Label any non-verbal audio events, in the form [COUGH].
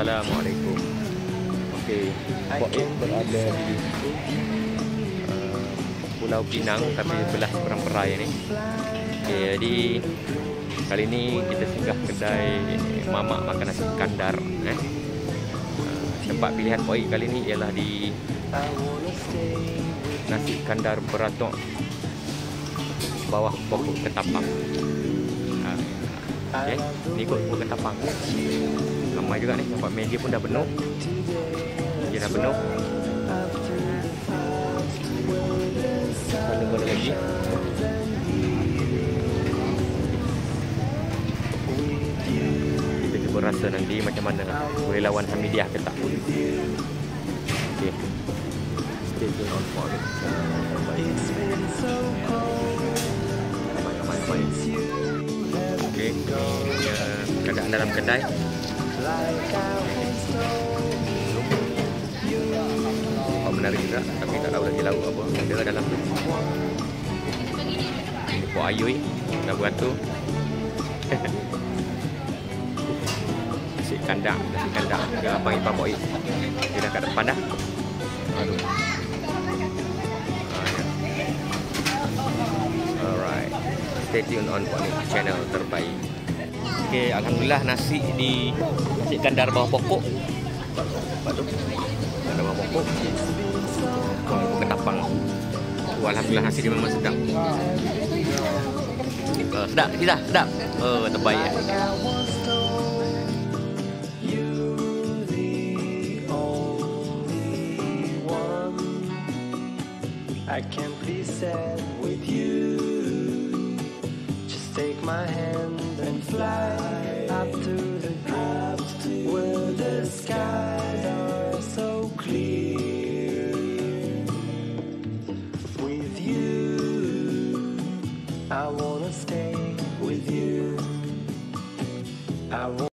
Assalamualaikum. Okey, Poik berada di uh, Pulau Pinang tapi belah seberang perai ni. Okey, jadi kali ni kita singgah kedai mamak makan nasi kandar eh. Uh, tempat pilihan Poik kali ni ialah di nasi kandar beratok bawah pokok ketapang. Uh, Okey, ni ikut pokok ketapang. Ramai juga ni. Nampak meja pun dah penuh. Meja dah penuh. Sana mana lagi. Kita cuba rasa nanti macam mana Boleh lawan Hamidiah ke tak Okay Stay on for it. Okay, ni. Uh, keadaan dalam kedai Nampak menarik juga Tapi tak tahu lagi lauk apa. Ada dalam tu. Ini Pok Ayui Dah beratur Nasi [LAUGHS] kandang Nasi kandang Dengan Abang Ipah Pok Dia dah kat depan dah. Aduh. Ah, ya. Alright. Stay tune on Pok Nik Channel terbaik Okey, alhamdulillah nasi di nasi kandar bawah pokok. Nampak tu? Kandar bawah pokok. Ketapang. Oh, alhamdulillah nasi dia memang sedap. Uh, sedap, tidak, sedap. Oh, terbaik. Ya. I can't be sad with you. Take my hand and fly up to the clouds where the skies are so clear. With you, I wanna stay with you. I